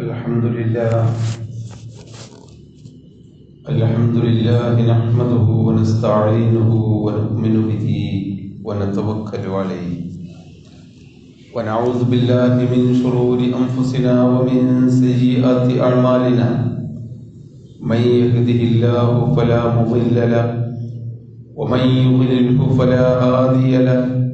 الحمد لله. الحمد لله نحمده ونستعينه ونؤمن به ونتوكل عليه. ونعوذ بالله من شرور أنفسنا ومن سيئات أعمالنا. من يهده الله فلا مضل له ومن يضلله فلا هادي له.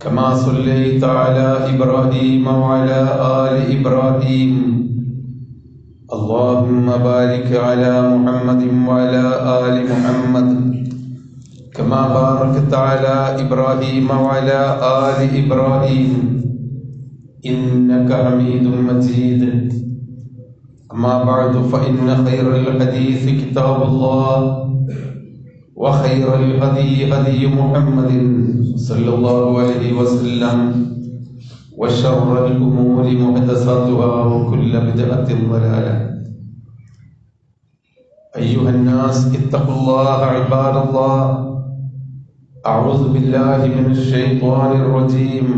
كما صليت على إبراهيم وعلى آل إبراهيم. اللهم بارك على محمد وعلى آل محمد. كما باركت على إبراهيم وعلى آل إبراهيم. إنك حميد مجيد. أما بعد، فإن خير الحديث كتاب الله. وخير الهدي هدي محمد صلى الله عليه وسلم وشر الأمور محدثاتها وكل بدعة ضلالة. أيها الناس اتقوا الله عباد الله. أعوذ بالله من الشيطان الرجيم.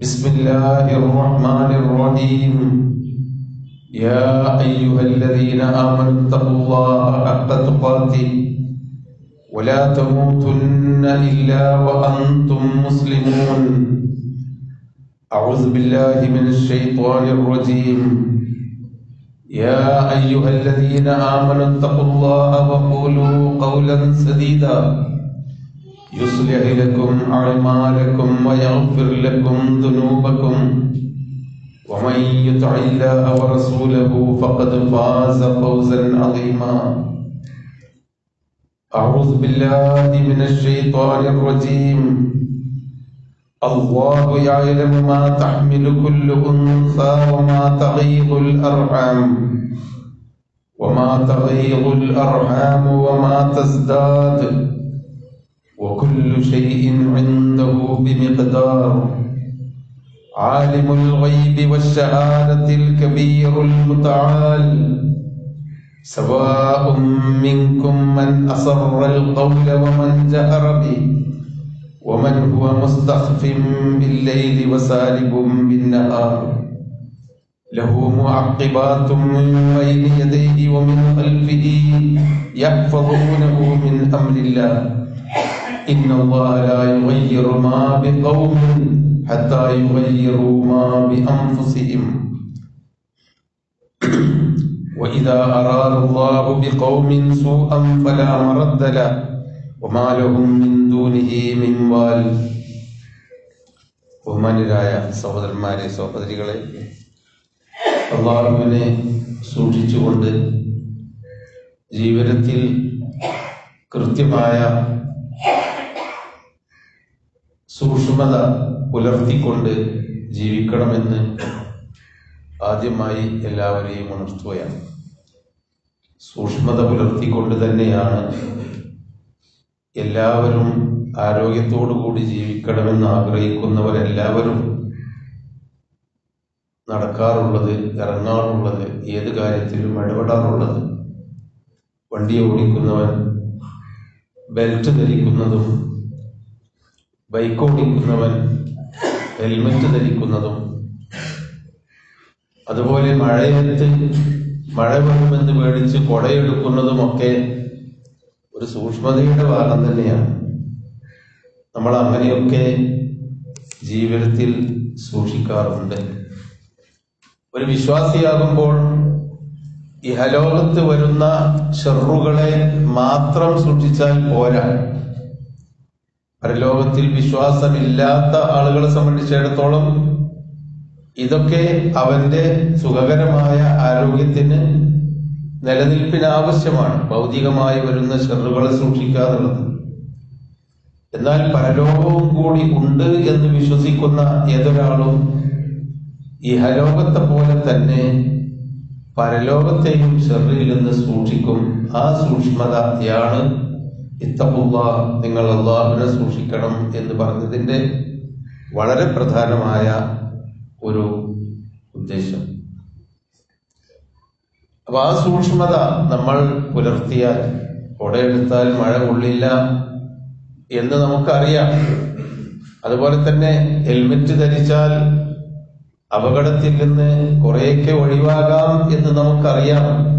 بسم الله الرحمن الرحيم. يا أيها الذين آمنوا اتقوا الله حق تقاته. ولا تموتن إلا وأنتم مسلمون. أعوذ بالله من الشيطان الرجيم. يا أيها الذين آمنوا اتقوا الله وقولوا قولا سديدا. يصلح لكم أعمالكم ويغفر لكم ذنوبكم. ومن يطع الله ورسوله فقد فاز فوزا عظيما. أعوذ بالله من الشيطان الرجيم. الله يعلم ما تحمل كل أنثى وما تغيض الأرحام. وما تغيض الأرحام وما تزداد. وكل شيء عنده بمقدار. عالم الغيب والشهادة الكبير المتعال. سواء منكم من أسر القول ومن جهر به ومن هو مستخف بالليل وسالب بالنهار. له معقبات من بين يديه ومن خلفه يحفظونه من أمر الله. إن الله لا يغير ما بقوم حتى يغيروا ما بأنفسهم. وإذا أراد الله بقوم سوءا فلا مرد له وما لهم من دونه من وال ബഹുമാന്യരായ സഹോദരന്മാരെ സഹോദരികളെ അള്ളാഹുവിനെ സൂക്ഷിച്ചുകൊണ്ട് ജീവിതത്തിൽ കൃത്യമായ സൂക്ഷ്മത പുലർത്തിക്കൊണ്ട് ജീവിക്കണമെന്ന് ആദ്യമായി എല്ലാവരെയും ഉണർത്തുകയാണ് സൂക്ഷ്മത പുലർത്തിക്കൊണ്ട് തന്നെയാണ്. എല്ലാവരും ആരോഗ്യത്തോടു കൂടി ജീവിക്കണമെന്ന് ആഗ്രഹിക്കുന്നവരെല്ലാവരും നടക്കാറുള്ളത് ഇറങ്ങാറുള്ളത് ഏത് കാര്യത്തിലും ഇടപെടാറുള്ളത്. വണ്ടി ഓടിക്കുന്നവൻ ബെൽറ്റ് ധരിക്കുന്നതും ബൈക്ക് ഓടിക്കുന്നവൻ ഹെൽമെറ്റ് ധരിക്കുന്നതും അതുപോലെ മഴയത്ത് മഴ വരുമെന്ന് പേടിച്ച് കൊടയെടുക്കുന്നതുമൊക്കെ ഒരു സൂക്ഷ്മതയുടെ ഭാഗം തന്നെയാണ്. നമ്മൾ അങ്ങനെയൊക്കെ ജീവിതത്തിൽ സൂക്ഷിക്കാറുണ്ട്. ഒരു വിശ്വാസിയാകുമ്പോൾ ഇഹലോകത്ത് വരുന്ന ഷെറുകളെ മാത്രം സൂക്ഷിച്ചാൽ പോരാ. പരലോകത്തിൽ വിശ്വാസമില്ലാത്ത ആളുകളെ സംബന്ധിച്ചിടത്തോളം ഇതൊക്കെ അവന്റെ സുഖകരമായ ആരോഗ്യത്തിന് നിലനിൽപ്പിന് ആവശ്യമാണ്. ഭൗതികമായി വരുന്ന ഷെറുകളെ സൂക്ഷിക്കാന്നുള്ളത് എന്നാൽ പരലോകവും കൂടി ഉണ്ട് എന്ന് വിശ്വസിക്കുന്ന ഏതൊരാളും ഇഹലോകത്തെ പോലെ തന്നെ പരലോകത്തെയും ഷെറിൽ നിന്ന് സൂക്ഷിക്കും. ആ സൂക്ഷ്മതയാണ് ഇത്തപ്പുള്ള നിങ്ങൾ അള്ളാഹുവിനെ സൂക്ഷിക്കണം എന്ന് പറഞ്ഞതിന്റെ വളരെ പ്രധാനമായ ഒരു ഉദ്ദേശം. അപ്പൊ ആ സൂക്ഷ്മത നമ്മൾ പുലർത്തിയാൽ കൊടയെടുത്താൽ മഴ കൊള്ളില്ല എന്ന് നമുക്കറിയാം. അതുപോലെ തന്നെ ഹെൽമെറ്റ് ധരിച്ചാൽ അപകടത്തിൽ നിന്ന് കുറേയൊക്കെ ഒഴിവാകാം എന്ന് നമുക്കറിയാം.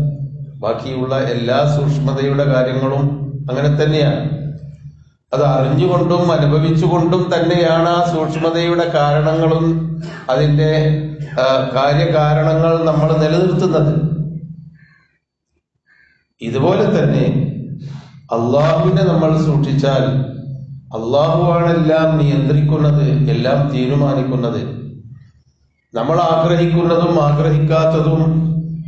ബാക്കിയുള്ള എല്ലാ സൂക്ഷ്മതയുടെ കാര്യങ്ങളും അങ്ങനെ തന്നെയാണ്. അത് അറിഞ്ഞുകൊണ്ടും അനുഭവിച്ചുകൊണ്ടും തന്നെയാണ് ആ സൂക്ഷ്മതയുടെ കാരണങ്ങളും അതിന്റെ കാര്യകാരണങ്ങൾ നമ്മൾ നിലനിർത്തുന്നത്. ഇതുപോലെ തന്നെ അള്ളാഹുവിനെ നമ്മൾ സൂക്ഷിച്ചാൽ അള്ളാഹുവാണ് എല്ലാം നിയന്ത്രിക്കുന്നത് എല്ലാം തീരുമാനിക്കുന്നത്. നമ്മൾ ആഗ്രഹിക്കുന്നതും ആഗ്രഹിക്കാത്തതും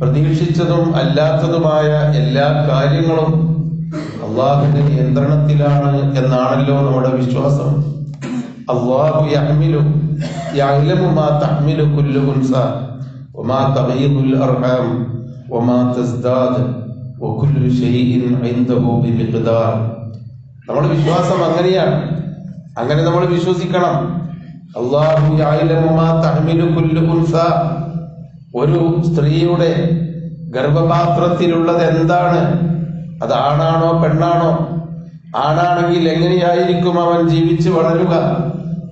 പ്രതീക്ഷിച്ചതും അല്ലാത്തതുമായ എല്ലാ കാര്യങ്ങളും അള്ളാഹുവിന്റെ നിയന്ത്രണത്തിലാണ് എന്നാണല്ലോ നമ്മുടെ വിശ്വാസം. യഹ്മിലു യഅ്ലമു മാ തഹ്മിലു വമാ അർഹാം വമാ വകുല്ലു ഇൻദഹു ബിമിഖ്ദാർ. നമ്മുടെ വിശ്വാസം അങ്ങനെയാണ്. അങ്ങനെ നമ്മൾ വിശ്വസിക്കണം. അള്ളാഹു മാ ഒരു സ്ത്രീയുടെ ഗർഭപാത്രത്തിലുള്ളത് എന്താണ്? അത് ആണാണോ പെണ്ണാണോ? ആണാണെങ്കിൽ എങ്ങനെയായിരിക്കും അവൻ ജീവിച്ച് വളരുക?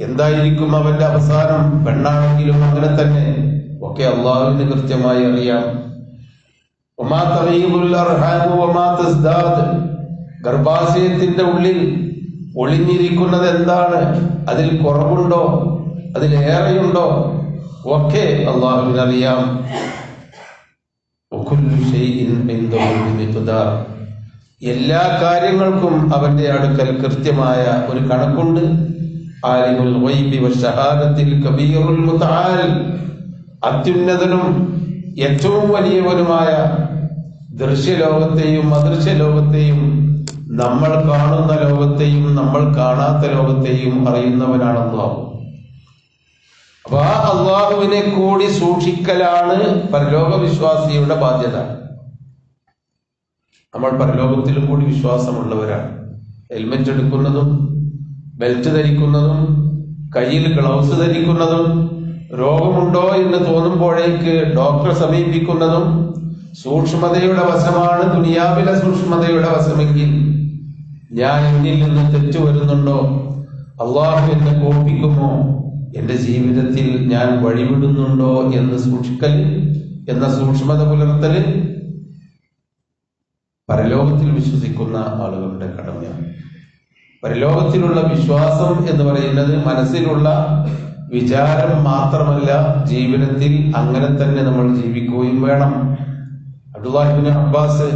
എന്തായിരിക്കും അവന്റെ അവസാനം? പെണ്ണാണെങ്കിലും അങ്ങനെ തന്നെ. ഒക്കെ അള്ളാഹുവിന് കൃത്യമായി അറിയാം. ഗർഭാശയത്തിന്റെ ഉള്ളിൽ ഒളിഞ്ഞിരിക്കുന്നത് എന്താണ്? അതിൽ കുറവുണ്ടോ? അതിലേറെയുണ്ടോ ഒക്കെ അള്ളാഹുവിനറിയാം അറിയാം. എല്ലാ കാര്യങ്ങൾക്കും അവന്റെ അടുക്കൽ കൃത്യമായ ഒരു കണക്കുണ്ട്. വൈബി വശഹാദത്തിൽ കബീറുൽ അത്യുന്നതനും ഏറ്റവും വലിയവനുമായ ദൃശ്യലോകത്തെയും അദൃശ്യ ലോകത്തെയും നമ്മൾ കാണുന്ന ലോകത്തെയും നമ്മൾ കാണാത്ത ലോകത്തെയും അറിയുന്നവനാണ് അള്ളാഹു അപ്പൊ ആ അള്ളാഹുവിനെ കൂടി സൂക്ഷിക്കലാണ് പരലോക വിശ്വാസിയുടെ ബാധ്യത. നമ്മൾ പരലോകത്തിലും കൂടി വിശ്വാസമുള്ളവരാണ്. ഹെൽമെറ്റ് എടുക്കുന്നതും ബെൽറ്റ് ധരിക്കുന്നതും കയ്യിൽ ഗ്ലൗസ് ധരിക്കുന്നതും രോഗമുണ്ടോ എന്ന് തോന്നുമ്പോഴേക്ക് ഡോക്ടറെ സമീപിക്കുന്നതും സൂക്ഷ്മതയുടെ വശമാണ് ദുനിയാവിലെ സൂക്ഷ്മതയുടെ വശമെങ്കിൽ ഞാൻ എന്നിൽ നിന്ന് തെറ്റു വരുന്നുണ്ടോ? അള്ളാഹു എന്നെ കോപ്പിക്കുമോ എന്റെ ജീവിതത്തിൽ ഞാൻ വഴിവിടുന്നുണ്ടോ എന്ന് സൂക്ഷിക്കൽ എന്ന സൂക്ഷ്മത പുലർത്തൽ പരലോകത്തിൽ വിശ്വസിക്കുന്ന ആളുകളുടെ കടമയാണ്. പരലോകത്തിലുള്ള വിശ്വാസം എന്ന് പറയുന്നത് മനസ്സിലുള്ള വിചാരം മാത്രമല്ല ജീവിതത്തിൽ അങ്ങനെ തന്നെ നമ്മൾ ജീവിക്കുകയും വേണം. അബ്ദുല്ലാഹിബിൻ അബ്ബാസ്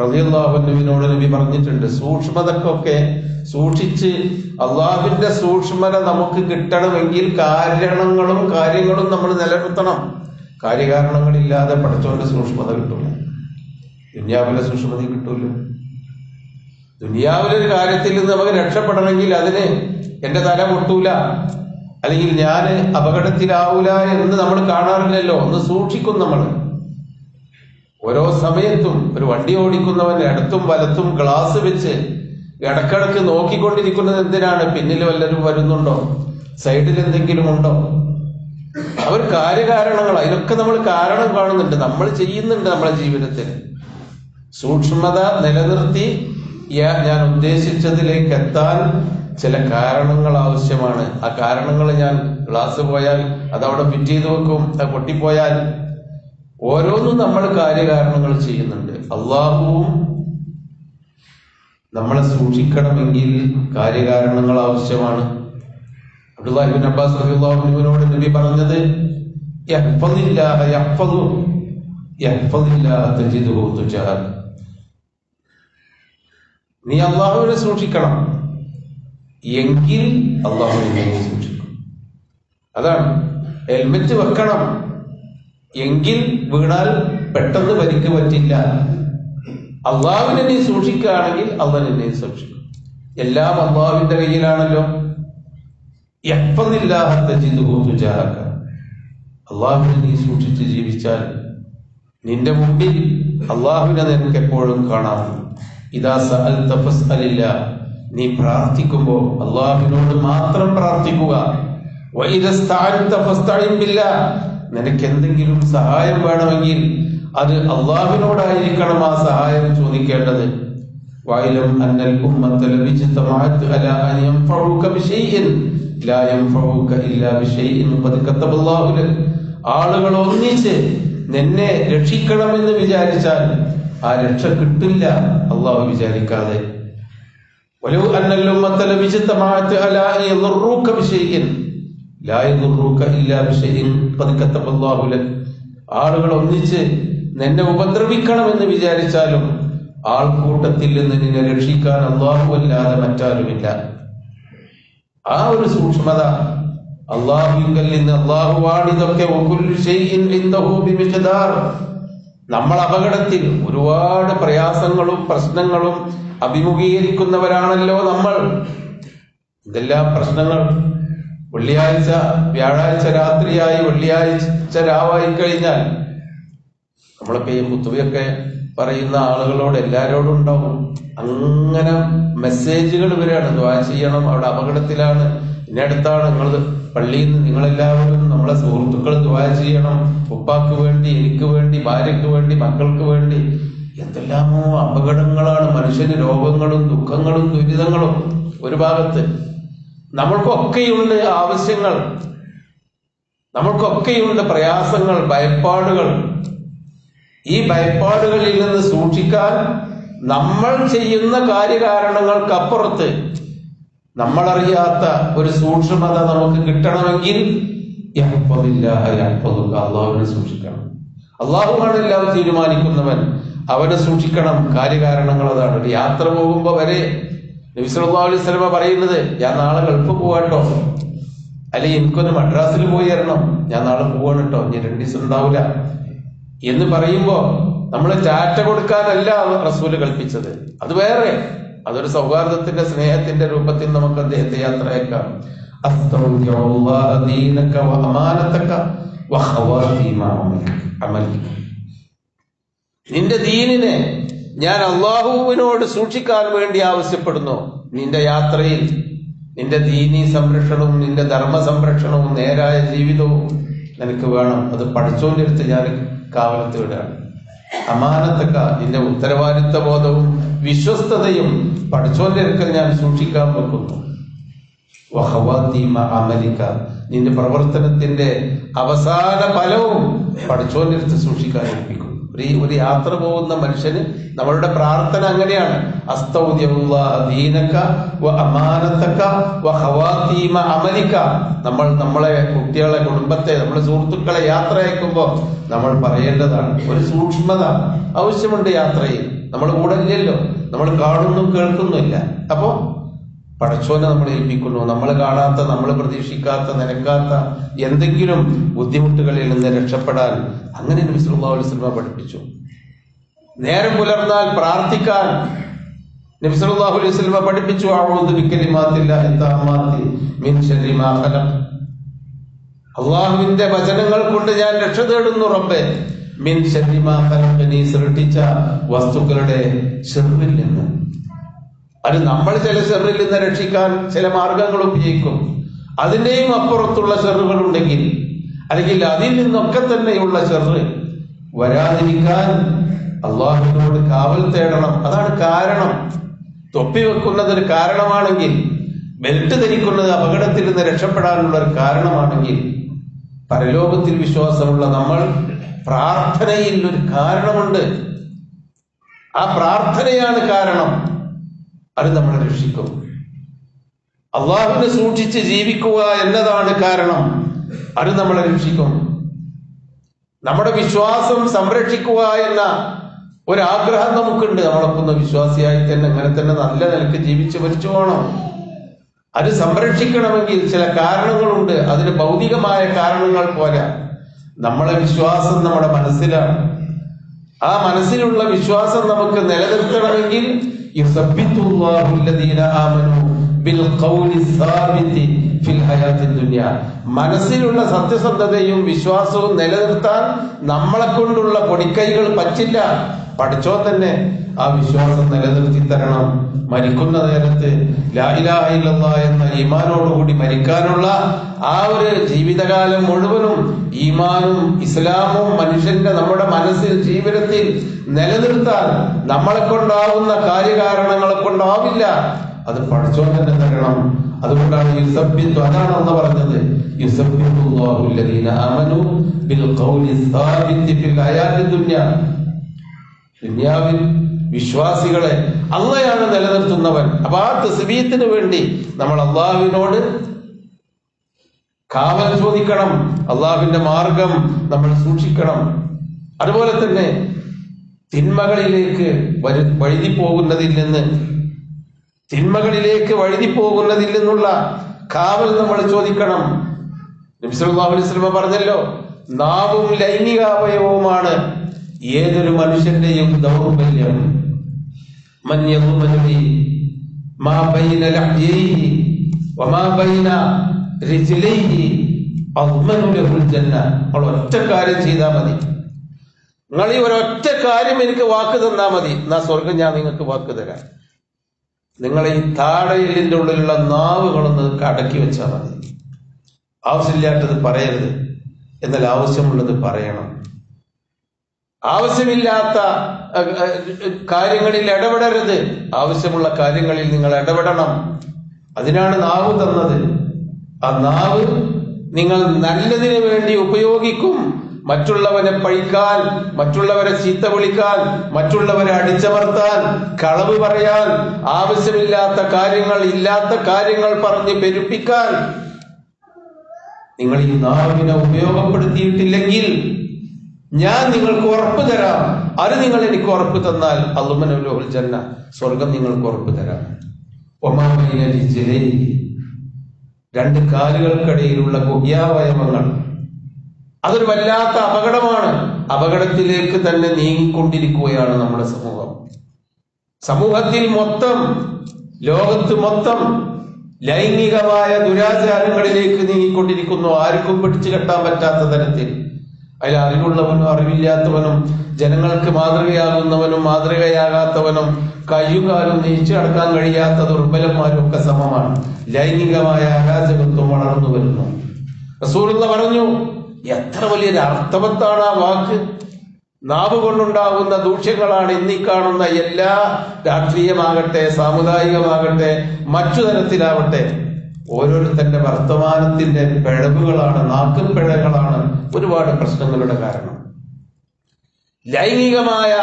റളിയല്ലാഹുവിനോട് നബി പറഞ്ഞിട്ടുണ്ട് സൂക്ഷ്മതക്കൊക്കെ സൂക്ഷിച്ച് അള്ളാഹുവിന്റെ സൂക്ഷ്മത നമുക്ക് കിട്ടണമെങ്കിൽ കാരണങ്ങളും കാര്യങ്ങളും നമ്മൾ നിലനിർത്തണം. കാര്യകാരണങ്ങളില്ലാതെ പഠിച്ചവന്റെ സൂക്ഷ്മത കിട്ടൂല. ദുന്യാവിലെ സുഷമതി കിട്ടൂല ദുനിയാവിലെ ഒരു കാര്യത്തിൽ നിന്ന് നമുക്ക് രക്ഷപ്പെടണമെങ്കിൽ അതിന് എന്റെ തല പൊട്ടൂല. അല്ലെങ്കിൽ ഞാൻ അപകടത്തിലാവൂല എന്ന് നമ്മൾ കാണാറില്ലല്ലോ. ഒന്ന് സൂക്ഷിക്കും നമ്മൾ. ഓരോ സമയത്തും ഒരു വണ്ടി ഓടിക്കുന്നവൻ ഇടത്തും വലത്തും ഗ്ലാസ് വെച്ച് ഇടക്കിടക്ക് നോക്കിക്കൊണ്ടിരിക്കുന്നത് എന്തിനാണ്? പിന്നിൽ വല്ലരും വരുന്നുണ്ടോ? സൈഡിൽ എന്തെങ്കിലും ഉണ്ടോ? അവർ കാര്യകാരണങ്ങൾ അതിനൊക്കെ നമ്മൾ കാരണം കാണുന്നുണ്ട്. നമ്മൾ ചെയ്യുന്നുണ്ട് നമ്മുടെ ജീവിതത്തിൽ. സൂക്ഷ്മത നിലനിർത്തി ഞാൻ ഉദ്ദേശിച്ചതിലേക്ക് എത്താൻ ചില കാരണങ്ങൾ ആവശ്യമാണ്. ആ കാരണങ്ങൾ ഞാൻ ക്ലാസ് പോയാൽ അതവിടെ ഫിറ്റ് ചെയ്ത് വെക്കും അത് പൊട്ടിപ്പോയാൽ ഓരോന്നും നമ്മൾ കാര്യകാരണങ്ങൾ ചെയ്യുന്നുണ്ട്. അള്ളാഹുവും നമ്മളെ സൂക്ഷിക്കണമെങ്കിൽ കാര്യകാരണങ്ങൾ ആവശ്യമാണ്. അബ്ദുല്ലാഹിബിൻ അബ്ബാസ് റളിയല്ലാഹുവിനോട് നബി പറഞ്ഞത് യഹ്ഫദില്ലാഹ യഹ്ഫദു യഹ്ഫദില്ലാഹ തജിദുഹു തുജാഹ് നീ അള്ളാഹുവിനെ സൂക്ഷിക്കണം. എങ്കിൽ അള്ളാഹുവിനെ സൂക്ഷിക്കും. അതാണ്. ഹെൽമെറ്റ് വെക്കണം. എങ്കിൽ വീണാൽ പെട്ടെന്ന് പരിക്ക് പറ്റില്ല. അള്ളാഹുവിനെ നീ സൂക്ഷിക്കുകയാണെങ്കിൽ അള്ളാഹ് നിന്നെ സൂക്ഷിക്കും. എല്ലാം അള്ളാഹുവിന്റെ കയ്യിലാണല്ലോ. എപ്പന്നില്ലാത്ത അള്ളാഹുവിനെ നീ സൂക്ഷിച്ച് ജീവിച്ചാൽ നിന്റെ മുമ്പിൽ അള്ളാഹുവിനെ നിനക്ക് എപ്പോഴും കാണാം. ഇതാ നീ പ്രാർത്ഥിക്കുമ്പോൾ അള്ളാഹുവിനോട് മാത്രം പ്രാർത്ഥിക്കുക. നിനക്ക് എന്തെങ്കിലും സഹായം വേണമെങ്കിൽ അത് അള്ളാഹുവിനോടായിരിക്കണം ആ സഹായം ചോദിക്കേണ്ടത്. അന്നൽ അല ആളുകൾ ഒന്നിച്ച് നിന്നെ രക്ഷിക്കണമെന്ന് വിചാരിച്ചാൽ ആ രക്ഷ കിട്ടില്ല അള്ളാഹു വിചാരിക്കാതെ. ആളുകൾ ഒന്നിച്ച് നിന്നെ ഉപദ്രവിക്കണമെന്ന് വിചാരിച്ചാലും ആൾക്കൂട്ടത്തിൽ നിന്ന് നിന്നെ രക്ഷിക്കാൻ അള്ളാഹു അല്ലാതെ മറ്റാരുമില്ല. ആ ഒരു സൂക്ഷ്മത അള്ളാഹുങ്കൽ നിന്ന് അള്ളാഹുവാണ് ഇതൊക്കെ നമ്മൾ അപകടത്തിൽ ഒരുപാട് പ്രയാസങ്ങളും പ്രശ്നങ്ങളും അഭിമുഖീകരിക്കുന്നവരാണല്ലോ നമ്മൾ. ഇതെല്ലാം പ്രശ്നങ്ങൾ. വെള്ളിയാഴ്ച വ്യാഴാഴ്ച രാത്രിയായി വെള്ളിയാഴ്ച രാവായി കഴിഞ്ഞാൽ നമ്മളിപ്പോ ഈ കുത്തുവയൊക്കെ പറയുന്ന ആളുകളോട് എല്ലാരോടും ഉണ്ടാവും. അങ്ങനെ മെസ്സേജുകൾ വരെയാണ് ദ്വാ ചെയ്യണം അവിടെ അപകടത്തിലാണ്. ഇന്നടുത്താണ് നിങ്ങൾ പള്ളിയിൽ നിന്ന് നിങ്ങളെല്ലാവരും നമ്മളെ സുഹൃത്തുക്കൾ ദ്വാര ചെയ്യണം. ഉപ്പാക്ക് വേണ്ടി എനിക്ക് വേണ്ടി ഭാര്യയ്ക്ക് വേണ്ടി മക്കൾക്ക് വേണ്ടി. എന്തെല്ലാമോ അപകടങ്ങളാണ്. മനുഷ്യന് രോഗങ്ങളും ദുഃഖങ്ങളും ദുരിതങ്ങളും ഒരു ഭാഗത്ത്. നമ്മൾക്കൊക്കെയുണ്ട് ആവശ്യങ്ങൾ നമ്മൾക്കൊക്കെയുണ്ട് പ്രയാസങ്ങൾ ഭയപ്പാടുകൾ. ഈ ഭയപ്പാടുകളിൽ നിന്ന് സൂക്ഷിക്കാൻ നമ്മൾ ചെയ്യുന്ന കാര്യകാരണങ്ങൾക്കപ്പുറത്ത് നമ്മളറിയാത്ത ഒരു സൂക്ഷ്മത നമുക്ക് കിട്ടണമെങ്കിൽ. അള്ളാഹുവിനെ സൂക്ഷിക്കണം. അള്ളാഹുവാണ് എല്ലാം തീരുമാനിക്കുന്നവൻ. അവനെ സൂക്ഷിക്കണം. കാര്യകാരണങ്ങൾ അതാണ്. ഒരു യാത്ര പോകുമ്പോ വരെ നബി സല്ലല്ലാഹു അലൈഹി വസല്ലമ പറയുന്നത് ഞാൻ നാളെ ഗൾഫ് പോവാട്ടോ. അല്ലെ എനിക്കൊന്ന് മദ്രാസിൽ പോയി തരണം ഞാൻ നാളെ പോവാണ് കേട്ടോ ഇനി രണ്ടു ദിവസം ഉണ്ടാവില്ല എന്ന് പറയുമ്പോ നമ്മൾ ചാറ്റ കൊടുക്കാനല്ല റസൂൽ കൽപ്പിച്ചത്. അത് വേറെ. അതൊരു സൗഹാർദ്ദത്തിന്റെ സ്നേഹത്തിന്റെ രൂപത്തിൽ നമുക്ക് അദ്ദേഹത്തെ യാത്രയേക്കാം. നിന്റെ ദീനിനെ ഞാൻ അള്ളാഹുവിനോട് സൂക്ഷിക്കാൻ വേണ്ടി ആവശ്യപ്പെടുന്നു. നിന്റെ യാത്രയിൽ നിന്റെ ദീനി സംരക്ഷണവും നിന്റെ ധർമ്മ സംരക്ഷണവും നേരായ ജീവിതവും നിനക്ക് വേണം. അത് പഠിച്ചോണ്ടിരുത്ത് ഞാൻ കാവലത്ത് വിടുകയാണ് അമാനത്തക്ക നിന്റെ ഉത്തരവാദിത്ത ബോധവും വിശ്വസ്തതയും പഠിച്ചോന്റെ അടുക്കൽ ഞാൻ സൂക്ഷിക്കാൻ വെക്കുന്നു. അമലിക്ക. നിന്റെ പ്രവർത്തനത്തിന്റെ അവസാന ഫലവും പഠിച്ചോന്റെ അടുത്ത് സൂക്ഷിക്കാൻ ഒരു യാത്ര പോകുന്ന മനുഷ്യന് നമ്മളുടെ പ്രാർത്ഥന അങ്ങനെയാണ്. അസ്തൗദ്യമുല്ലാഹ ദീനക വ അമാനത്തക അമലിക നമ്മൾ നമ്മളെ കുട്ടികളെ കുടുംബത്തെ നമ്മളെ സുഹൃത്തുക്കളെ യാത്ര അയക്കുമ്പോൾ നമ്മൾ പറയേണ്ടതാണ് ഒരു സൂക്ഷ്മത ആവശ്യമുണ്ട് യാത്രയിൽ. നമ്മൾ കൂടെ ഇല്ലല്ലോ നമ്മൾ കാണുന്നു കേൾക്കുന്നില്ല അപ്പോ പടച്ചോനെ നമ്മൾ ഏൽപ്പിക്കുന്നു. നമ്മൾ കാണാത്ത നമ്മൾ പ്രതീക്ഷിക്കാത്ത നനക്കാത്ത എന്തെങ്കിലും ബുദ്ധിമുട്ടുകളിൽ നിന്ന് രക്ഷപ്പെടാൻ അങ്ങനെ നബി സല്ലല്ലാഹു പഠിപ്പിച്ചു. നേരം പുലർന്നാൽ പ്രാർത്ഥിക്കാൻ നബി സല്ലല്ലാഹു അലൈഹി വസല്ലം പഠിപ്പിച്ചു. അള്ളാഹുവിന്റെ വചനങ്ങൾ കൊണ്ട് ഞാൻ രക്ഷ തേടുന്നു റബ്ബെ. മിൻ സൃഷ്ടിച്ച വസ്തുക്കളുടെ ചെറുവിൽ നിന്ന് അത് നമ്മൾ ചില സെറിൽ നിന്ന് രക്ഷിക്കാൻ ചില മാർഗങ്ങൾ ഉപയോഗിക്കും. അതിന്റെയും അപ്പുറത്തുള്ള ചെറുകൾ ഉണ്ടെങ്കിൽ അല്ലെങ്കിൽ അതിൽ നിന്നൊക്കെ തന്നെയുള്ള ചെറു വരാതിരിക്കാൻ അള്ളാഹുവിനോട് കാവൽ തേടണം. അതാണ് കാരണം. തൊപ്പി വെക്കുന്നതൊരു കാരണമാണെങ്കിൽ ബെൽറ്റ് ധരിക്കുന്നത് അപകടത്തിൽ നിന്ന് രക്ഷപ്പെടാനുള്ള ഒരു കാരണമാണെങ്കിൽ പരലോകത്തിൽ വിശ്വാസമുള്ള നമ്മൾ പ്രാർത്ഥനയിൽ ഒരു കാരണമുണ്ട്. ആ പ്രാർത്ഥനയാണ് കാരണം. അത് നമ്മളെ രക്ഷിക്കും. അള്ളാഹുവിനെ സൂക്ഷിച്ച് ജീവിക്കുക എന്നതാണ് കാരണം. അത് നമ്മളെ രക്ഷിക്കും. നമ്മുടെ വിശ്വാസം സംരക്ഷിക്കുക എന്ന ഒരാഗ്രഹം നമുക്കുണ്ട്. നമ്മളൊപ്പം വിശ്വാസിയായി തന്നെ അങ്ങനെ തന്നെ നല്ല നിലയ്ക്ക് ജീവിച്ച് മരിച്ചു പോകണം അത് സംരക്ഷിക്കണമെങ്കിൽ ചില കാരണങ്ങളുണ്ട്. അതിന് ഭൗതികമായ കാരണങ്ങൾ പോലെ നമ്മളെ വിശ്വാസം നമ്മുടെ മനസ്സിലാണ്. ആ മനസ്സിലുള്ള വിശ്വാസം നമുക്ക് നിലനിർത്തണമെങ്കിൽ മനസ്സിലുള്ള സത്യസന്ധതയും വിശ്വാസവും നിലനിർത്താൻ നമ്മളെ കൊണ്ടുള്ള പൊടിക്കൈകൾ പറ്റില്ല. പഠിച്ചോ തന്നെ ആ വിശ്വാസം നിലനിർത്തി തരണം. മരിക്കുന്ന നേരത്ത് ലാ ഇലാഹ ഇല്ലല്ലാഹ് എന്ന ഈമാനോടുകൂടി മരിക്കാനുള്ള ആ ഒരു ജീവിതകാലം മുഴുവനും ഈമാനും ഇസ്ലാമും മനുഷ്യന്റെ നമ്മുടെ മനസ്സിൽ ജീവിതത്തിൽ നിലനിർത്താൻ നമ്മളെ കൊണ്ടാവുന്ന കാര്യകാരണങ്ങളെ കൊണ്ടാവില്ല. അത് പഠിച്ചോ തന്നെ തരണം. അതുകൊണ്ടാണ് യുസബ്ബിത്തു അതാണ് അന്ന് പറഞ്ഞത്. യുസബ്ബിത്തുല്ലാഹു അല്ലദീന ബിൽ ഖൗലി ഫിൽ ദുനിയാവിൽ വിശ്വാസികളെ അള്ളയാണ് നിലനിർത്തുന്നവൻ. അപ്പൊ ആ തസ്ബീത്തിന് വേണ്ടി നമ്മൾ അള്ളാഹുവിനോട് കാവൽ ചോദിക്കണം. അള്ളാഹുവിന്റെ മാർഗം നമ്മൾ സൂക്ഷിക്കണം. അതുപോലെ തന്നെ തിന്മകളിലേക്ക് വഴുതി പോകുന്നതിൽ നിന്ന് തിന്മകളിലേക്ക് വഴുതി പോകുന്നതിൽ നിന്നുള്ള കാവൽ നമ്മൾ ചോദിക്കണം. നബിസ് അലൈഹി പറഞ്ഞല്ലോ നാവും ലൈംഗികാവയവുമാണ് ഏതൊരു മനുഷ്യന്റെയും ദൗർബല്യം ഒറ്റ കാര്യം ചെയ്താൽ മതി. നിങ്ങൾ ഈ ഒരൊറ്റ കാര്യം എനിക്ക് വാക്ക് തന്നാ മതി. എന്നാ സ്വർഗം ഞാൻ നിങ്ങൾക്ക് വാക്ക് തരാം. നിങ്ങളെ ഈ താടയിലിന്റെ ഉള്ളിലുള്ള നാവുകളൊന്ന് അടക്കി വെച്ചാൽ മതി. ആവശ്യമില്ലാത്തത് പറയരുത്. എന്നാൽ ആവശ്യമുള്ളത് പറയണം. ആവശ്യമില്ലാത്ത കാര്യങ്ങളിൽ ഇടപെടരുത്. ആവശ്യമുള്ള കാര്യങ്ങളിൽ നിങ്ങൾ ഇടപെടണം. അതിനാണ് നാവ് തന്നത്. ആ നാവ് നിങ്ങൾ നല്ലതിനു വേണ്ടി ഉപയോഗിക്കും. മറ്റുള്ളവരെ പഴിക്കാൻ മറ്റുള്ളവരെ ചീത്ത വിളിക്കാൻ മറ്റുള്ളവരെ അടിച്ചമർത്താൻ കളവ് പറയാൻ ആവശ്യമില്ലാത്ത കാര്യങ്ങൾ ഇല്ലാത്ത കാര്യങ്ങൾ പറഞ്ഞ് പെരുപ്പിക്കാൻ. നിങ്ങൾ ഈ നാവിനെ ഉപയോഗപ്പെടുത്തിയിട്ടില്ലെങ്കിൽ ഞാൻ നിങ്ങൾക്ക് ഉറപ്പ് തരാം. അത് നിങ്ങൾ എനിക്ക് ഉറപ്പ് തന്നാൽ? അല്ലുമനുൽ ജന്ന. സ്വർഗം നിങ്ങൾക്ക് ഉറപ്പ് തരാം. രിജ്ലൈഹി. രണ്ട് കാലുകൾക്കിടയിലുള്ള ഗുഹ്യാവയവങ്ങൾ അതൊരു വല്ലാത്ത അപകടമാണ്. അപകടത്തിലേക്ക് തന്നെ നീങ്ങിക്കൊണ്ടിരിക്കുകയാണ് നമ്മുടെ സമൂഹം. സമൂഹത്തിൽ മൊത്തം ലോകത്ത് മൊത്തം ലൈംഗികമായ ദുരാചാരങ്ങളിലേക്ക് നീങ്ങിക്കൊണ്ടിരിക്കുന്നു. ആർക്കും പിടിച്ചു കെട്ടാൻ പറ്റാത്ത തരത്തിൽ. അതിൽ അറിവുള്ളവനും അറിവില്ലാത്തവനും ജനങ്ങൾക്ക് മാതൃകയാകുന്നവനും മാതൃകയാകാത്തവനും കയ്യുകാലും നീച്ചു കടക്കാൻ കഴിയാത്ത ദുർബലന്മാരും ഒക്കെ സമമാണ്. ലൈംഗികമായ അരാജകത്വം വളർന്നു വരുന്നു. റസൂലുള്ള പറഞ്ഞു എത്ര വലിയൊരു അർത്ഥവത്താണ് ആ വാക്ക്. നാവ് കൊണ്ടുണ്ടാകുന്ന ദൂഷ്യങ്ങളാണ് ഇന്നീ കാണുന്ന എല്ലാ രാഷ്ട്രീയമാകട്ടെ സാമുദായികമാകട്ടെ മറ്റു തരത്തിലാവട്ടെ. ഓരോരുത്തന്റെ വർത്തമാനത്തിന്റെ പിഴവുകളാണ് നാക്കുപിഴകളാണ് ഒരുപാട് പ്രശ്നങ്ങളുടെ കാരണം. ലൈംഗികമായ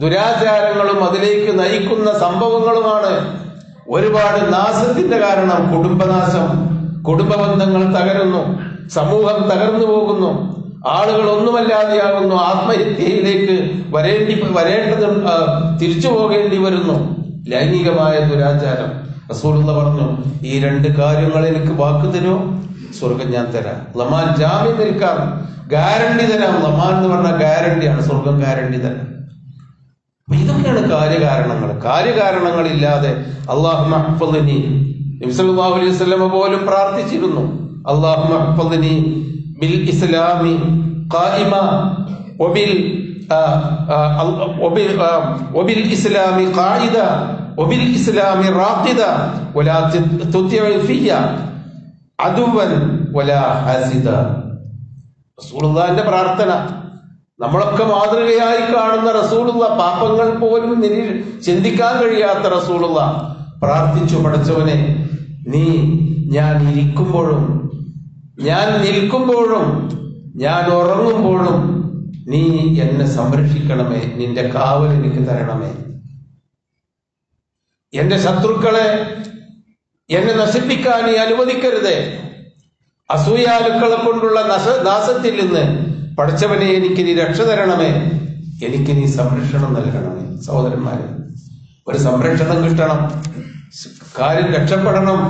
ദുരാചാരങ്ങളും അതിലേക്ക് നയിക്കുന്ന സംഭവങ്ങളുമാണ് ഒരുപാട് നാശത്തിന്റെ കാരണം. കുടുംബനാശം കുടുംബബന്ധങ്ങൾ തകരുന്നു സമൂഹം തകർന്നു പോകുന്നു ആളുകൾ ഒന്നുമല്ലാതെയാകുന്നു ആത്മഹത്യയിലേക്ക് വരേണ്ടി വരേണ്ടത് തിരിച്ചു പോകേണ്ടി വരുന്നു. ലൈംഗികമായ ദുരാചാരം. റസൂലുള്ള പറഞ്ഞു ഈ രണ്ട് കാര്യങ്ങൾ എനിക്ക് വാക്ക് തരുമോ സ്വർഗം ഞാൻ തരാം. ലമാൻ ജാമ്യം നിൽക്കാം. ഗ്യാരണ്ടി തരാം. ലമാൻ എന്ന് പറഞ്ഞാൽ ഗ്യാരണ്ടിയാണ് സ്വർഗം ഗ്യാരണ്ടി തരാം. അപ്പൊ ഇതൊക്കെയാണ് കാര്യകാരണങ്ങൾ. കാര്യകാരണങ്ങളില്ലാതെ അള്ളാഹു നബിസല്ലല്ലാഹു അലൈഹി പോലും പ്രാർത്ഥിച്ചിരുന്നു. അള്ളാഹു ബിൽ ഇസ്ലാമി ഇസ്ലാമി റാഖിദ വലാ തുതിഅ ഫിയ അദുവൻ വലാ ഹസിദ റസൂലുള്ളാഹിന്റെ പ്രാർത്ഥന. നമ്മളൊക്കെ മാതൃകയായി കാണുന്ന റസൂലുള്ള പാപങ്ങൾ പോലും നിരി ചിന്തിക്കാൻ കഴിയാത്ത റസൂലുള്ള. പ്രാർത്ഥിച്ചു പഠിച്ചവനെ നീ ഞാൻ ഇരിക്കുമ്പോഴും ഞാൻ നിൽക്കുമ്പോഴും ഞാൻ ഉറങ്ങുമ്പോഴും നീ എന്നെ സംരക്ഷിക്കണമേ നിന്റെ കാവൽ എനിക്ക് തരണമേ. എന്റെ ശത്രുക്കളെ എന്നെ നശിപ്പിക്കാൻ നീ അനുവദിക്കരുത്. അസൂയാലുക്കളെ കൊണ്ടുള്ള നശ നാശത്തിൽ നിന്ന് പഠിച്ചവനെ എനിക്ക് നീ രക്ഷ തരണമേ. എനിക്ക് നീ സംരക്ഷണം നൽകണമേ. സഹോദരന്മാരെ ഒരു സംരക്ഷണം കിട്ടണം. കാര്യം രക്ഷപ്പെടണം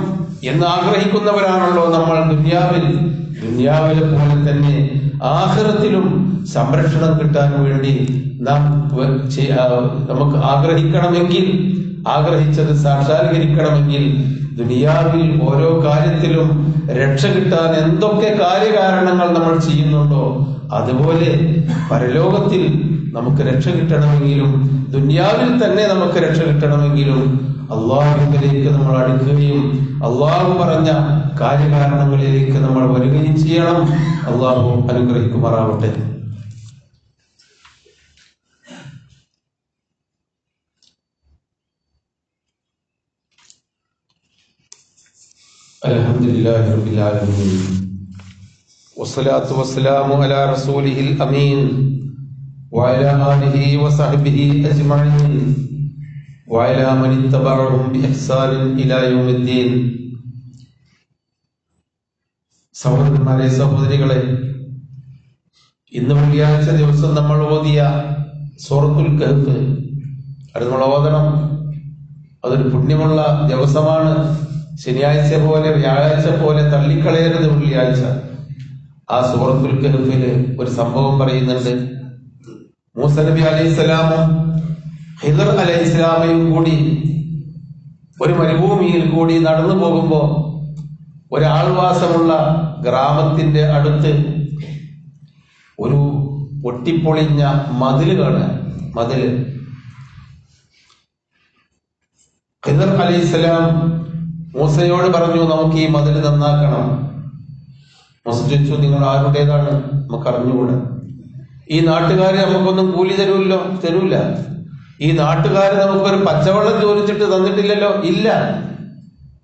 എന്ന് ആഗ്രഹിക്കുന്നവരാണല്ലോ നമ്മൾ ദുന്യാവിൽ. ദുന്യാവിലെ പോലെ തന്നെ ആഹ്റത്തിലും സംരക്ഷണം കിട്ടാൻ വേണ്ടി നാം നമുക്ക് ആഗ്രഹിക്കണമെങ്കിൽ ആഗ്രഹിച്ചത് സാക്ഷാത്കരിക്കണമെങ്കിൽ ദുനിയാവിൽ ഓരോ കാര്യത്തിലും രക്ഷ കിട്ടാൻ എന്തൊക്കെ കാര്യകാരണങ്ങൾ നമ്മൾ ചെയ്യുന്നുണ്ടോ അതുപോലെ പരലോകത്തിൽ നമുക്ക് രക്ഷ കിട്ടണമെങ്കിലും ദുനിയാവിൽ തന്നെ നമുക്ക് രക്ഷ കിട്ടണമെങ്കിലും അള്ളാഹുവിലേക്ക് നമ്മൾ അടുക്കുകയും അള്ളാഹു പറഞ്ഞ കാര്യകാരണങ്ങളിലേക്ക് നമ്മൾ വരികയും ചെയ്യണം. അള്ളാഹു അനുഗ്രഹിക്കുമാറാവട്ടെ. الحمد لله رب العالمين والصلاة والسلام على رسوله الأمين وعلى آله وصحبه أجمعين وعلى من اتبعهم بإحسان إلى يوم الدين സഹോദരന്മാരെ സഹോദരികളെ ഇന്ന് വെള്ളിയാഴ്ച ദിവസം നമ്മൾ ഓതിയ സൂറത്തുൽ കഹഫ് അത് നമ്മൾ ഓതണം അതൊരു പുണ്യമുള്ള ദിവസമാണ് ശനിയാഴ്ച പോലെ വ്യാഴാഴ്ച പോലെ തള്ളിക്കളയരുത് വെള്ളിയാഴ്ച. ആ സുഹൃത്തുൽ കഹഫിൽ ഒരു സംഭവം പറയുന്നുണ്ട്. മൂസ നബി അലൈഹിസ്സലാമും ഹിദർ അലൈഹിസ്സലാമയും കൂടി ഒരു മരുഭൂമിയിൽ കൂടി നടന്നു പോകുമ്പോ ഒരാൾവാസമുള്ള ഗ്രാമത്തിന്റെ അടുത്ത് ഒരു പൊട്ടിപ്പൊളിഞ്ഞ മതിൽ കാണുക മതിൽ. ഖിദർ അലൈഹിസ്സലാം മൂസയോട് പറഞ്ഞു നമുക്ക് ഈ മതിൽ നന്നാക്കണം. മൂസ ചോദിച്ചു നിങ്ങൾ ആരുടേതാണ്? നമുക്ക് അറിഞ്ഞുകൂടാ. ഈ നാട്ടുകാരെ നമുക്കൊന്നും കൂലി തരൂല്ലോ? തരൂല. ഈ നാട്ടുകാര് നമുക്കൊരു പച്ചവെള്ളം ചോദിച്ചിട്ട് തന്നിട്ടില്ലല്ലോ? ഇല്ല.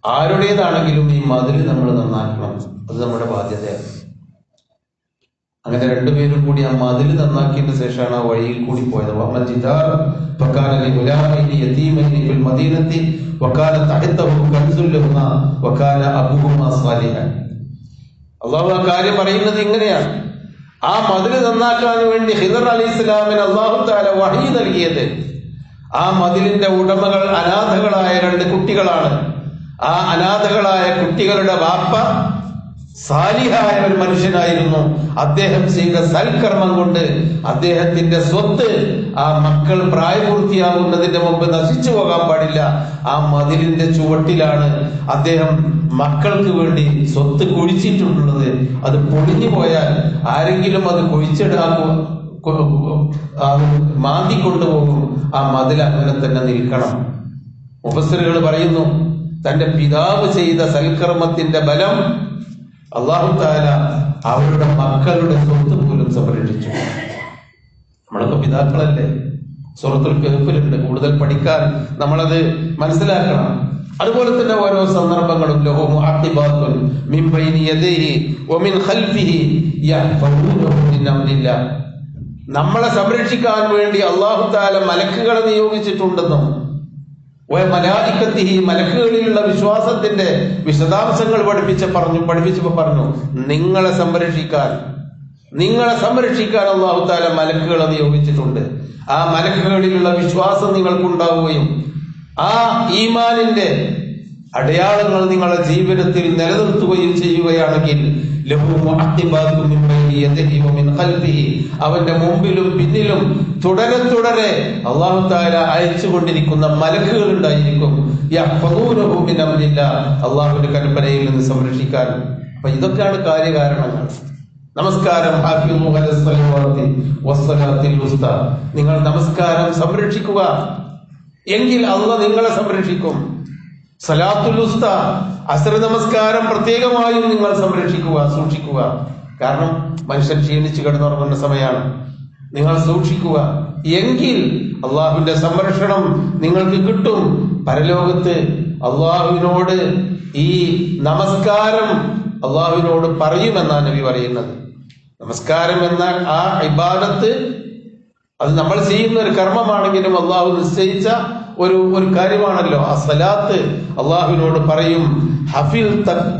ആരുടേതാണെങ്കിലും ഈ മതിൽ നമ്മൾ നന്നാക്കണം. അത് നമ്മുടെ ബാധ്യതയാണ്. അങ്ങനെ രണ്ടുപേരും കൂടി ആ മതിൽ നന്നാക്കിയതിന് ശേഷമാണ് ആ വഴിയിൽ കൂടി പോയത്. സാലിഹൻ അള്ളാഹു ആ കാര്യം പറയുന്നത് ഇങ്ങനെയാണ് ആ മതിൽ നന്നാക്കാൻ വേണ്ടി ഹിദർ അലി ഇസ്ലാമിന് അള്ളാഹു താല വഹി നൽകിയത്. ആ മതിലിന്റെ ഉടമകൾ അനാഥകളായ രണ്ട് കുട്ടികളാണ്. ആ അനാഥകളായ കുട്ടികളുടെ വാപ്പ സാലിഹായ ഒരു മനുഷ്യനായിരുന്നു. അദ്ദേഹം ചെയ്ത സൽക്കർമ്മം കൊണ്ട് അദ്ദേഹത്തിന്റെ സ്വത്ത് ആ മക്കൾ പ്രായപൂർത്തിയാകുന്നതിന്റെ മുമ്പ് നശിച്ചു പോകാൻ പാടില്ല. ആ മതിലിന്റെ ചുവട്ടിലാണ് അദ്ദേഹം മക്കൾക്ക് വേണ്ടി സ്വത്ത് കുഴിച്ചിട്ടുള്ളത്. അത് പൊളിഞ്ഞു പോയാൽ ആരെങ്കിലും അത് കുഴിച്ചെടുക്കും മാന്തി കൊണ്ടുപോകും. ആ മതിൽ അങ്ങനെ തന്നെ നിൽക്കണം. മുഫസറുകൾ പറയുന്നു തന്റെ പിതാവ് ചെയ്ത സൽക്കർമ്മത്തിന്റെ ബലം അള്ളാഹു താല അവരുടെ മക്കളുടെ സ്വത്ത് പോലും സംരക്ഷിച്ചു. നമ്മളൊക്കെ പിതാക്കളല്ലേ? സുഹൃത്തുൽ കേൾപ്പിലുണ്ട് കൂടുതൽ പഠിക്കാൻ നമ്മളത് മനസ്സിലാക്കണം. അതുപോലെ തന്നെ ഓരോ സന്ദർഭങ്ങളും ലഹു മിൻ ബൈനി യദൈഹി നമ്മളെ സംരക്ഷിക്കാൻ വേണ്ടി അള്ളാഹു താല മലക്കുകളെ നിയോഗിച്ചിട്ടുണ്ടെന്നും മലായിക്കത്തിഹി മലക്കുകളിലുള്ള വിശ്വാസത്തിന്റെ വിശദാംശങ്ങൾ പഠിപ്പിച്ച് പറഞ്ഞു പഠിപ്പിച്ചപ്പോ പറഞ്ഞു നിങ്ങളെ സംരക്ഷിക്കാൻ നിങ്ങളെ സംരക്ഷിക്കാൻ അള്ളാഹു താല മലക്കുകളെ നിയോഗിച്ചിട്ടുണ്ട്. ആ മലക്കുകളിലുള്ള വിശ്വാസം നിങ്ങൾക്കുണ്ടാവുകയും ആ ഈമാനിന്റെ അടയാളങ്ങൾ നിങ്ങളുടെ ജീവിതത്തിൽ നിലനിർത്തുകയും ചെയ്യുകയാണെങ്കിൽ അവന്റെ മുമ്പിലും പിന്നിലും തുടരെ തുടരെ അള്ളാഹു താര അയച്ചു കൊണ്ടിരിക്കുന്ന മലക്കുകൾ ഉണ്ടായിരിക്കും. അള്ളാഹുവിന്റെ കൽപ്പനയിൽ നിന്ന് സംരക്ഷിക്കാൻ. അപ്പൊ ഇതൊക്കെയാണ് കാര്യകാരണങ്ങൾ. നമസ്കാരം. നിങ്ങൾ നമസ്കാരം സംരക്ഷിക്കുക. എങ്കിൽ അള്ള നിങ്ങളെ സംരക്ഷിക്കും. സലാത്തുൽ ഉസ്ത അസർ നമസ്കാരം പ്രത്യേകമായും നിങ്ങൾ സംരക്ഷിക്കുക സൂക്ഷിക്കുക. കാരണം മനുഷ്യൻ ക്ഷീണിച്ചു കിടന്നുറങ്ങുന്ന സമയമാണ്. നിങ്ങൾ സൂക്ഷിക്കുക. എങ്കിൽ അള്ളാഹുവിന്റെ സംരക്ഷണം നിങ്ങൾക്ക് കിട്ടും. പരലോകത്ത് അള്ളാഹുവിനോട് ഈ നമസ്കാരം അള്ളാഹുവിനോട് പറയുമെന്നാണ് നബി പറയുന്നത്. നമസ്കാരം എന്ന ആ ഇബാദത്ത് അത് നമ്മൾ ചെയ്യുന്ന ഒരു കർമ്മമാണെങ്കിലും അള്ളാഹു നിശ്ചയിച്ച ഒരു ഒരു കാര്യമാണല്ലോ. ആ സലാത്ത് അള്ളാഹുവിനോട് പറയും ഹഫിൽ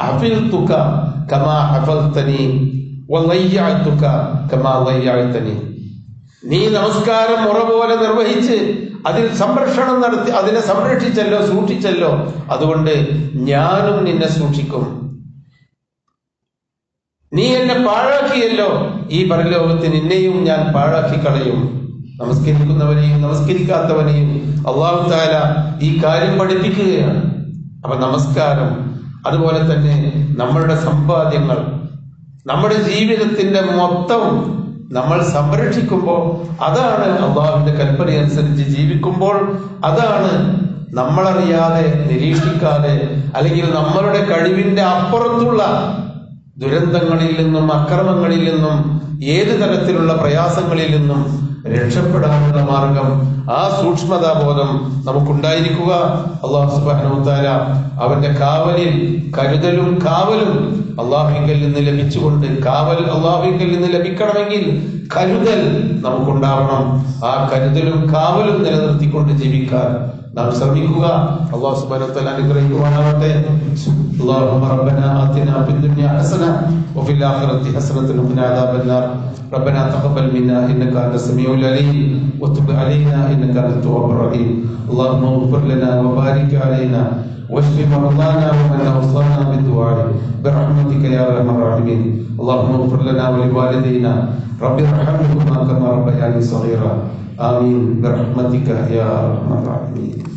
ഹഫിൽ തുക കമാ ഹഫൽതനി തുക കമാ ലയ്യഅതനി നീ നമസ്കാരം മുറ പോലെ നിർവഹിച്ച് അതിൽ സംരക്ഷണം നടത്തി അതിനെ സംരക്ഷിച്ചല്ലോ സൂക്ഷിച്ചല്ലോ. അതുകൊണ്ട് ഞാനും നിന്നെ സൂക്ഷിക്കും. നീ എന്നെ പാഴാക്കിയല്ലോ. ഈ പരലോകത്ത് നിന്നെയും ഞാൻ പാഴാക്കി കളയും. നമസ്കരിക്കുന്നവനെയും നമസ്കരിക്കാത്തവനെയും അള്ളാഹു താല ഈ കാര്യം പഠിപ്പിക്കുകയാണ്. അപ്പൊ നമസ്കാരം അതുപോലെ തന്നെ നമ്മളുടെ സമ്പാദ്യങ്ങൾ നമ്മുടെ ജീവിതത്തിന്റെ മൊത്തം നമ്മൾ സംരക്ഷിക്കുമ്പോൾ അതാണ് അള്ളാഹുവിന്റെ കൽപ്പന അനുസരിച്ച് ജീവിക്കുമ്പോൾ അതാണ് നമ്മളറിയാതെ നിരീക്ഷിക്കാതെ അല്ലെങ്കിൽ നമ്മളുടെ കഴിവിന്റെ അപ്പുറത്തുള്ള ദുരന്തങ്ങളിൽ നിന്നും അക്രമങ്ങളിൽ നിന്നും ഏത് തരത്തിലുള്ള പ്രയാസങ്ങളിൽ നിന്നും രക്ഷപ്പെടാനുള്ള മാർഗം ആ സൂക്ഷ്മതാബോധം നമുക്കുണ്ടായിരിക്കുക. അള്ളാഹു സുബാനുത്താല അവന്റെ കാവലിൽ കരുതലും കാവലും അള്ളാഹുവിങ്കിൽ നിന്ന് ലഭിച്ചുകൊണ്ട് കാവൽ അള്ളാഹുവിങ്കിൽ നിന്ന് ലഭിക്കണമെങ്കിൽ കരുതൽ നമുക്കുണ്ടാവണം. ആ കരുതലും കാവലും നിലനിർത്തിക്കൊണ്ട് ജീവിക്കാൻ നാം ശ്രമിക്കുക അള്ളാഹു സുബ്ഹാനഹു വ തആല അനുഗ്രഹിക്കുവാനാവട്ടെ اللهم ربنا آتنا في الدنيا حسنة وفي الآخرة حسنة وقنا عذاب النار ربنا تقبل منا إنك أنت السميع العليم وتب علينا إنك أنت التواب الرحيم اللهم اغفر لنا وبارك علينا واشف مرضانا ومن اوصانا بالدعاء برحمتك يا ارحم الراحمين اللهم اغفر لنا ولوالدينا رب ارحمهما كما ربياني صغيرا Amin. Berahmatika ya rahmat alamin.